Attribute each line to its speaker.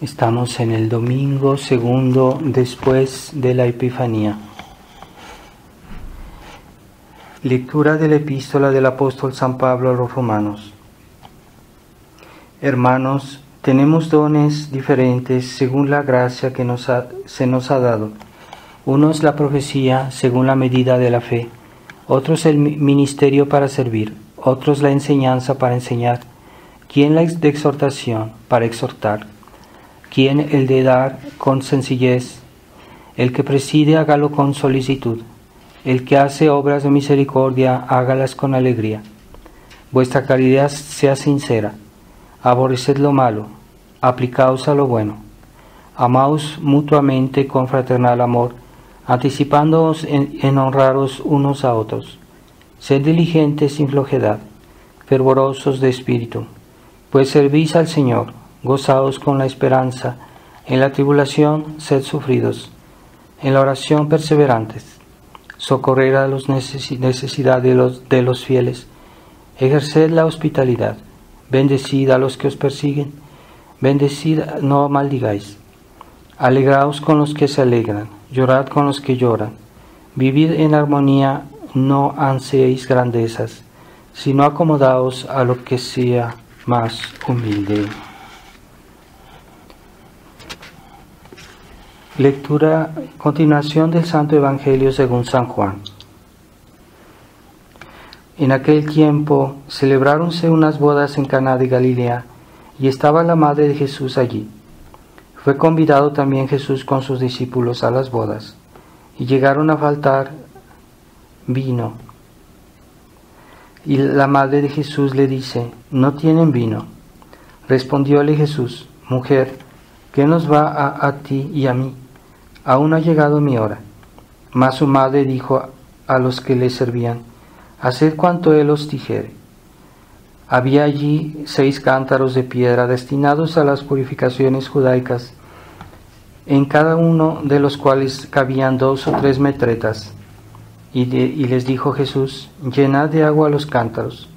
Speaker 1: Estamos en el domingo segundo después de la Epifanía. Lectura de la epístola del apóstol San Pablo a los romanos. Hermanos, tenemos dones diferentes según la gracia que nos se nos ha dado. Uno es la profecía según la medida de la fe, otros el ministerio para servir, otros la enseñanza para enseñar, quien la de exhortación para exhortar quien el de dar con sencillez, el que preside hágalo con solicitud, el que hace obras de misericordia hágalas con alegría. Vuestra caridad sea sincera, aborreced lo malo, aplicaos a lo bueno, amaos mutuamente con fraternal amor, anticipándoos en, en honraros unos a otros. Sed diligentes sin flojedad, fervorosos de espíritu, pues servís al Señor gozaos con la esperanza, en la tribulación sed sufridos, en la oración perseverantes, socorrer a las necesidades de los, de los fieles, ejerced la hospitalidad, bendecid a los que os persiguen, bendecid, no maldigáis, alegraos con los que se alegran, llorad con los que lloran, vivid en armonía, no anseéis grandezas, sino acomodaos a lo que sea más humilde. Lectura, continuación del Santo Evangelio según San Juan. En aquel tiempo celebráronse unas bodas en Caná de Galilea y estaba la madre de Jesús allí. Fue convidado también Jesús con sus discípulos a las bodas y llegaron a faltar vino. Y la madre de Jesús le dice, no tienen vino. Respondióle Jesús, mujer, ¿qué nos va a, a ti y a mí? Aún ha llegado mi hora. Mas su madre dijo a los que le servían, haced cuanto él os dijere. Había allí seis cántaros de piedra destinados a las purificaciones judaicas, en cada uno de los cuales cabían dos o tres metretas. Y, y les dijo Jesús, llenad de agua los cántaros.